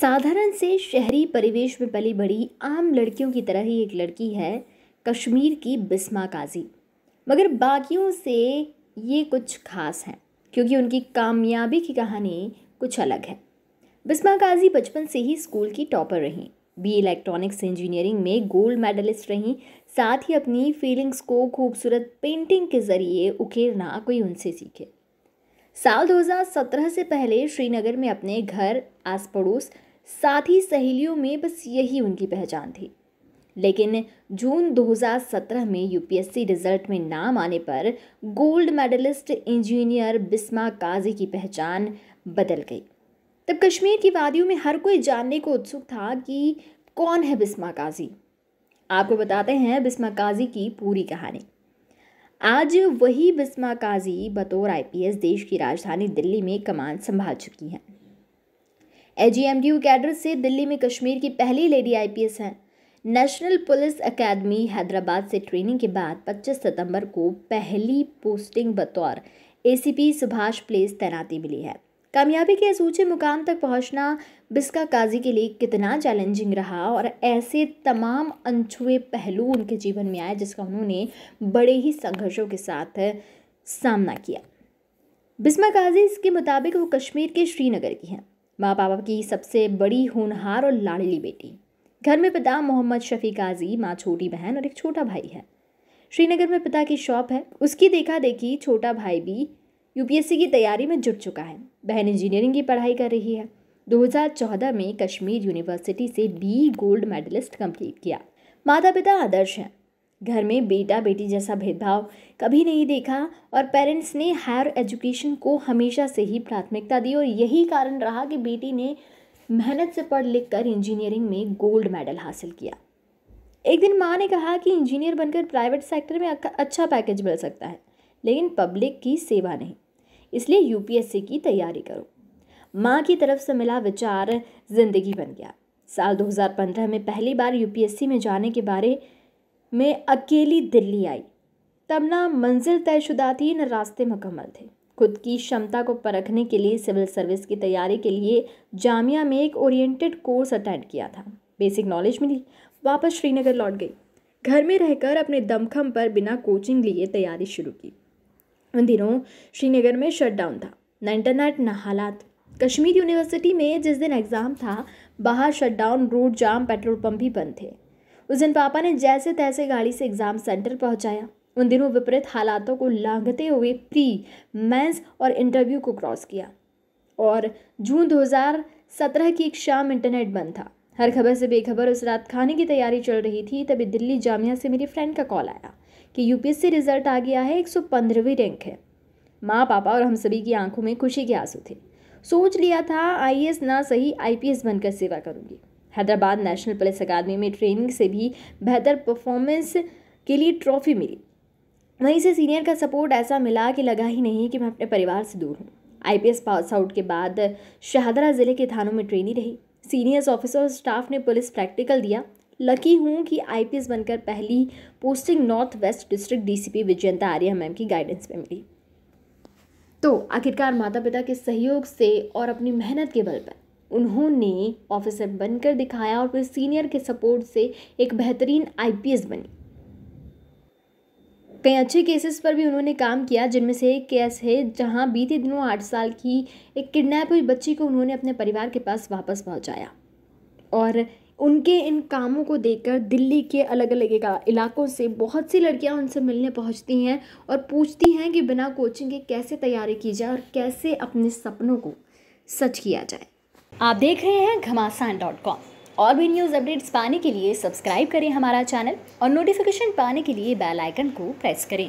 साधारण से शहरी परिवेश में पली बड़ी आम लड़कियों की तरह ही एक लड़की है, कश्मीर की बिस्मा काजी। मगर बाकियों से ये कुछ खास है, क्योंकि उनकी कामयाबी की कहानी कुछ अलग है। बिस्मा काजी बचपन से ही स्कूल की टॉपर रहीं, बी इलेक्ट्रॉनिक्स इंजीनियरिंग में गोल्ड मेडलिस्ट रहीं, साथ ही अपनी फीलिंग्स को खूबसूरत पेंटिंग के ज़रिए उकेरना कोई उनसे सीखे। साल 2017 से पहले श्रीनगर में अपने घर आस पड़ोस साथ सहेलियों में बस यही उनकी पहचान थी। लेकिन जून 2017 में यूपीएससी रिज़ल्ट में नाम आने पर gold medalist engineer Bisma Qazi की पहचान बदल गई। तब कश्मीर की वादियों में हर कोई जानने को उत्सुक था कि कौन है बिस्मा काजी। आपको बताते हैं बिस्मा काजी की पूरी कहानी। आज वही बिस्मा काजी बतौर आईपीएस देश की राजधानी दिल्ली में कमान संभाल चुकी हैं। एजीएमडीयू कैडर से दिल्ली में कश्मीर की पहली लेडी आईपीएस हैं। नेशनल पुलिस एकेडमी हैदराबाद से ट्रेनिंग के बाद 25 सितंबर को पहली पोस्टिंग बतौर एसीपी सुभाष प्लेस तैनाती मिली है। कामयाबी के इस ऊँचे मुकाम तक पहुँचना बिस्का काजी के लिए कितना चैलेंजिंग रहा और ऐसे तमाम अनछुए पहलू उनके जीवन में आए जिसका उन्होंने बड़े ही संघर्षों के साथ सामना किया। बिस्मा काजी के मुताबिक वो कश्मीर के श्रीनगर की हैं। माँ पापा की सबसे बड़ी होनहार और लाडली बेटी। घर में पिता मोहम्मद शफी काजी, माँ छोटी बहन और एक छोटा भाई है। श्रीनगर में पिता की शॉप है। उसकी देखा देखी छोटा भाई भी यूपीएससी की तैयारी में जुट चुका है। बहन इंजीनियरिंग की पढ़ाई कर रही है। 2014 में कश्मीर यूनिवर्सिटी से बी गोल्ड मेडलिस्ट कंप्लीट किया। माता पिता आदर्श हैं। घर में बेटा बेटी जैसा भेदभाव कभी नहीं देखा और पेरेंट्स ने हायर एजुकेशन को हमेशा से ही प्राथमिकता दी और यही कारण रहा कि बेटी ने मेहनत से पढ़ लिख कर इंजीनियरिंग में गोल्ड मेडल हासिल किया। एक दिन माँ ने कहा कि इंजीनियर बनकर प्राइवेट सेक्टर में अच्छा पैकेज मिल सकता है, लेकिन पब्लिक की सेवा नहीं, इसलिए यूपीएससी की तैयारी करो। माँ की तरफ़ से मिला विचार, ज़िंदगी बन गया। साल 2015 में पहली बार यूपीएससी में जाने के बारे में अकेली दिल्ली आई। तब ना मंजिल तयशुदा थी, न रास्ते मुकम्मल थे। खुद की क्षमता को परखने के लिए सिविल सर्विस की तैयारी के लिए जामिया में एक ओरिएंटेड कोर्स अटेंड किया था। बेसिक नॉलेज मिली, वापस श्रीनगर लौट गई। घर में रहकर अपने दमखम पर बिना कोचिंग लिए तैयारी शुरू की। उन दिनों श्रीनगर में शटडाउन था। न इंटरनेट न हालात। कश्मीर यूनिवर्सिटी में जिस दिन एग्ज़ाम था, बाहर shutdown road jam petrol pump भी बंद थे। उस दिन पापा ने जैसे तैसे गाड़ी से एग्ज़ाम सेंटर पहुँचाया। उन दिनों विपरीत हालातों को लांघते हुए प्री, मेंस और इंटरव्यू को क्रॉस किया। और जून 2017 की एक शाम इंटरनेट बंद था। हर खबर से बेखबर उस रात खाने की तैयारी चल रही थी, तभी दिल्ली जामिया से मेरी फ्रेंड का कॉल आया कि यूपीएससी रिज़ल्ट आ गया है, एक सौ रैंक है। माँ, पापा और हम सभी की आँखों में खुशी के आँसू थे। सोच लिया था, आईएएस ना सही, आईपीएस बनकर सेवा करूँगी। हैदराबाद नेशनल पुलिस अकादमी में ट्रेनिंग से भी बेहतर परफॉर्मेंस के लिए ट्रॉफी मिली। वहीं से सीनियर का सपोर्ट ऐसा मिला कि लगा ही नहीं कि मैं अपने परिवार से दूर हूँ। आईपीएस पास आउट के बाद शाहदरा ज़िले के थानों में ट्रेनी रही। सीनियर्स ऑफिसर और स्टाफ ने पुलिस प्रैक्टिकल दिया। लकी हूँ कि आईपीएस बनकर पहली posting north west district DCP Vijayanta Arya ma'am की गाइडेंस में मिली। तो आखिरकार माता पिता के सहयोग से और अपनी मेहनत के बल पर उन्होंने ऑफिसर बनकर दिखाया और फिर सीनियर के सपोर्ट से एक बेहतरीन आईपीएस बनी। कई अच्छे केसेस पर भी उन्होंने काम किया, जिनमें से एक केस है जहाँ बीते दिनों आठ साल की एक किडनैप हुई बच्ची को उन्होंने अपने परिवार के पास वापस पहुँचाया। और उनके इन कामों को देखकर दिल्ली के अलग अलग इलाकों से बहुत सी लड़कियाँ उनसे मिलने पहुँचती हैं और पूछती हैं कि बिना कोचिंग के कैसे तैयारी की जाए और कैसे अपने सपनों को सच किया जाए। आप देख रहे हैं घमासान डॉट कॉम। और भी न्यूज़ अपडेट्स पाने के लिए सब्सक्राइब करें हमारा चैनल और नोटिफिकेशन पाने के लिए बेल आइकन को प्रेस करें।